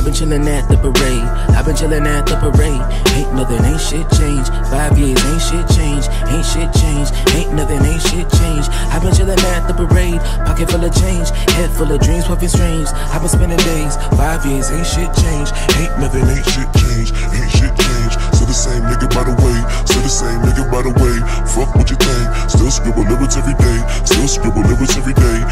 I've been chillin' at the parade. I've been chillin' at the parade. Ain't nothing, ain't shit changed. Five years, ain't shit changed. Ain't shit changed. Ain't nothing, ain't shit changed. I've been chillin' at the parade. Pocket full of change. Head full of dreams, puffin' strange. I've been spending days. Five years, ain't shit changed. Ain't nothing, ain't shit changed. Ain't shit changed. Still the same nigga by the way. Still the same nigga by the way. Fuck what you think. Still scribble lyrics every day. Still scribble lyrics every day.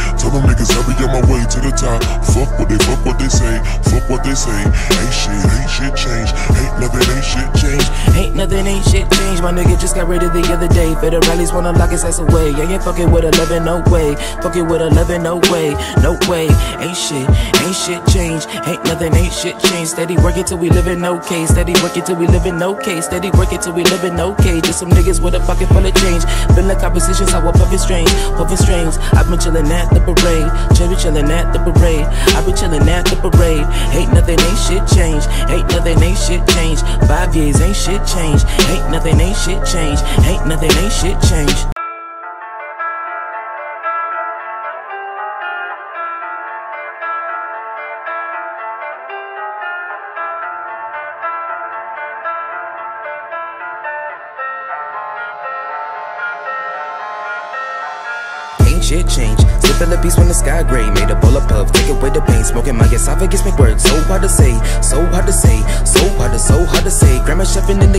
To the top. Fuck what they, fuck what they say. Fuck what they say. Ain't shit, ain't shit changed. Ain't nothing, ain't shit changed. Ain't nothing, ain't shit changed. My nigga just got raided the other day. Federales wanna lock his ass away. Yeah, yeah, ain't fucking with 11, no way. Fucking with 11, no way. No way. Ain't shit, ain't shit changed. Ain't nothing, ain't shit changed. Steady working till we living okay. Steady working till we living okay. Steady working till we living okay. Just some niggas with a pocket full of change. Been like oppositions, I was puffin' strange, puffin' strange. I've been chillin' at the parade. Cherry chillin' at the parade. I've been chillin' at the parade. Ain't nothing, ain't shit changed. Ain't nothing, ain't shit changed. Five years, ain't shit changed. Ain't nothing, ain't shit changed. Ain't nothing, ain't shit changed. Ain't shit changed. Sipping a piece when the sky gray. Made a of puff, take away the pain. Smoking my esophagus make work so hard to say, so hard to say, so hard to, so hard to say. Grandma chefing in the.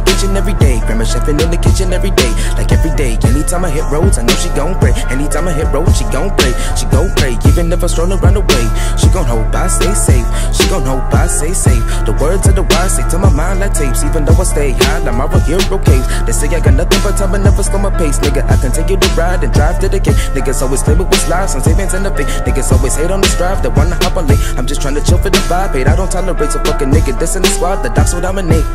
Grandma chefing in the kitchen every day, like every day. Anytime I hit roads, I know she gon' pray. Anytime I hit roads, she gon' pray. She gon' pray, even if I stroll around the way. She gon' hope I stay safe. She gon' hope I stay safe. The words of the wise say to my mind like tapes. Even though I stay high, like my hero caves. They say I got nothing but time, but never slow my pace. Nigga, I can take you to ride and drive to the cake. Niggas always claim it was lies, some savings and the fake. Niggas always hate on the drive, they wanna hop on late. I'm just trying to chill for the vibe, hate I don't tolerate. So fucking nigga, this in the squad, the docs will dominate.